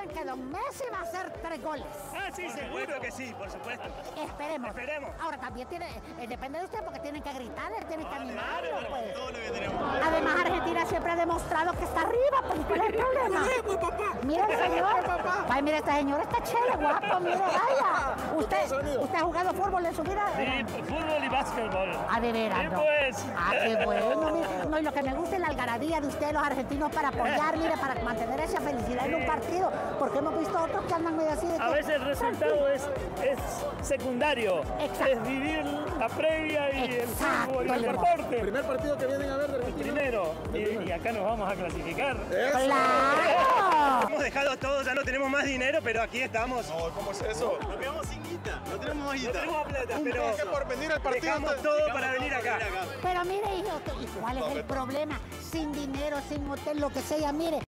saben que Don Messi va a hacer tres goles. Ah, sí, seguro que sí, por supuesto. Esperemos. Esperemos. Ahora también tiene, eh, depende de usted porque tienen que gritarle, tienen que animarlo, Vale, pues. Además, Argentina siempre ha demostrado que está arriba, pues ¿cuál es el problema? Mire, señor. Ay, mire, este señor está chévere, guapo, mire, vaya. ¿Usted, ¿Usted ha jugado fútbol en su vida? Sí, fútbol y básquetbol. Ah, de veras, Sí, ¿no? pues. Ah, qué bueno. mire. No, y lo que me gusta es la algarabía de ustedes, los argentinos, para apoyar, mire, para mantener esa felicidad en un partido. Porque hemos visto otros que andan medio así de A que- veces el resultado es, es secundario. Exacto. Es vivir la previa y Exacto, el fútbol y el. Primer partido que vienen a ver de Argentina. Primero. Y, y acá nos vamos a clasificar. ¡Claro! Hemos dejado todo, ya no tenemos más dinero, pero aquí estamos. No, ¿cómo es eso? Nos quedamos sin guita, no tenemos más No guita. tenemos plata, pero Es que por venir al partido. dejamos todo para venir acá. Pero mire, hijo, ¿y cuál es el problema? Sin dinero, sin hotel, lo que sea, mire.